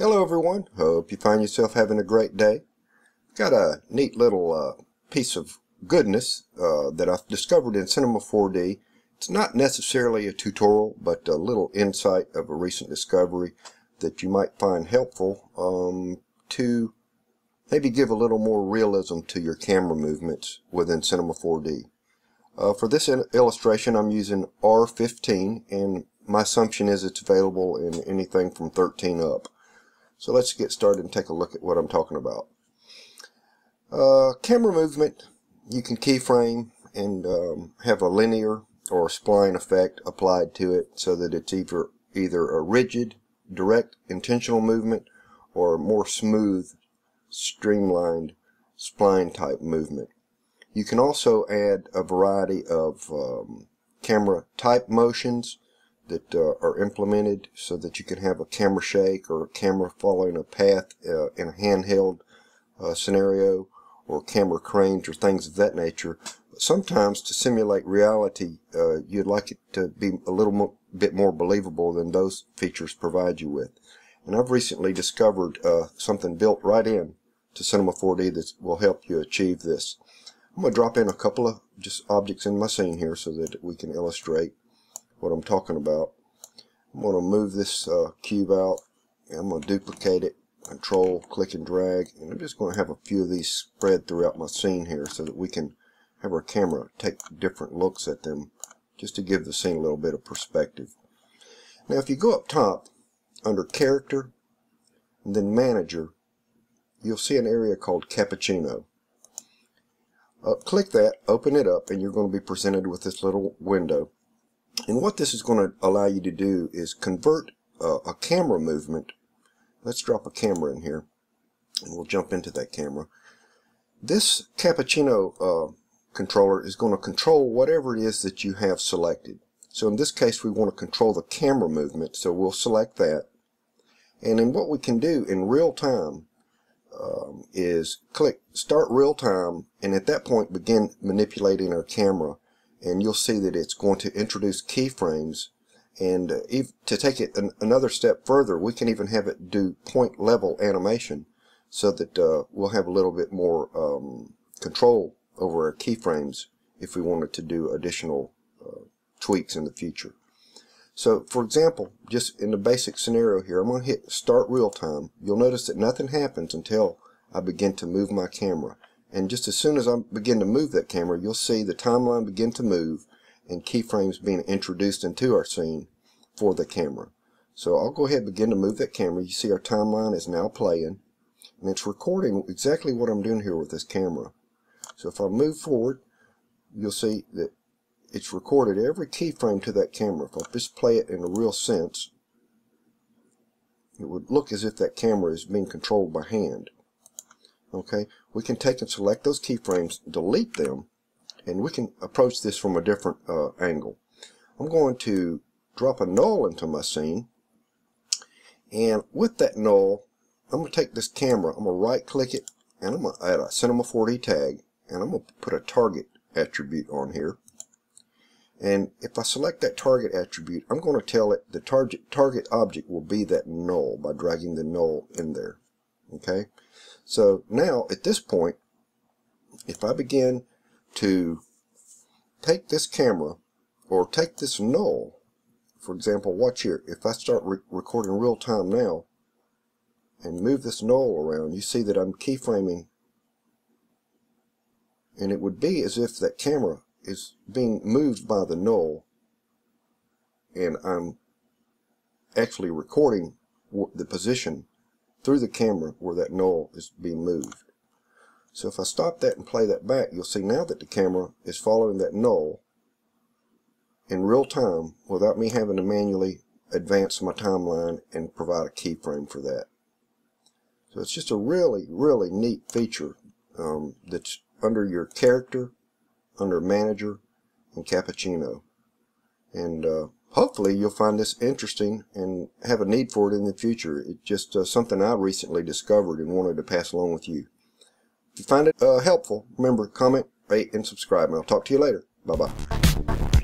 Hello everyone, hope you find yourself having a great day. Got a neat little uh, piece of goodness uh, that I've discovered in Cinema 4D. It's not necessarily a tutorial, but a little insight of a recent discovery that you might find helpful um, to maybe give a little more realism to your camera movements within Cinema 4D. Uh, for this illustration I'm using R15 and my assumption is it's available in anything from 13 up. So let's get started and take a look at what I'm talking about. Uh, camera movement, you can keyframe and um, have a linear or spline effect applied to it so that it's either, either a rigid, direct, intentional movement or a more smooth, streamlined spline type movement. You can also add a variety of um, camera type motions that uh, are implemented so that you can have a camera shake or a camera following a path uh, in a handheld uh, scenario or camera cranes or things of that nature. But sometimes to simulate reality, uh, you'd like it to be a little bit more believable than those features provide you with. And I've recently discovered uh, something built right in to Cinema 4D that will help you achieve this. I'm going to drop in a couple of just objects in my scene here so that we can illustrate what I'm talking about. I'm going to move this uh, cube out and I'm going to duplicate it control click and drag and I'm just going to have a few of these spread throughout my scene here so that we can have our camera take different looks at them just to give the scene a little bit of perspective. Now if you go up top under character and then manager you'll see an area called cappuccino. Uh, click that, open it up, and you're going to be presented with this little window. And what this is going to allow you to do is convert uh, a camera movement. Let's drop a camera in here and we'll jump into that camera. This Cappuccino uh, controller is going to control whatever it is that you have selected. So in this case we want to control the camera movement so we'll select that. And then what we can do in real time um, is click start real time and at that point begin manipulating our camera and you'll see that it's going to introduce keyframes and uh, if, to take it an, another step further we can even have it do point level animation so that uh, we'll have a little bit more um, control over our keyframes if we wanted to do additional uh, tweaks in the future. So for example, just in the basic scenario here, I'm going to hit start real time. You'll notice that nothing happens until I begin to move my camera. And just as soon as I begin to move that camera, you'll see the timeline begin to move and keyframes being introduced into our scene for the camera. So I'll go ahead and begin to move that camera. You see our timeline is now playing and it's recording exactly what I'm doing here with this camera. So if I move forward, you'll see that it's recorded every keyframe to that camera. If I just play it in a real sense, it would look as if that camera is being controlled by hand okay? We can take and select those keyframes delete them and we can approach this from a different uh, angle. I'm going to drop a null into my scene and with that null I'm going to take this camera I'm going to right click it and I'm going to add a Cinema 4D tag and I'm going to put a target attribute on here. And if I select that target attribute I'm going to tell it the target target object will be that null by dragging the null in there okay so now at this point, if I begin to take this camera or take this null, for example, watch here, if I start re recording real time now and move this null around, you see that I'm keyframing. And it would be as if that camera is being moved by the null and I'm actually recording the position through the camera where that null is being moved. So if I stop that and play that back, you'll see now that the camera is following that null in real time without me having to manually advance my timeline and provide a keyframe for that. So it's just a really, really neat feature um, that's under your character, under manager, and cappuccino. And uh, hopefully you'll find this interesting and have a need for it in the future. It's just uh, something I recently discovered and wanted to pass along with you. If you find it uh, helpful, remember, to comment, rate, and subscribe, and I'll talk to you later. Bye-bye.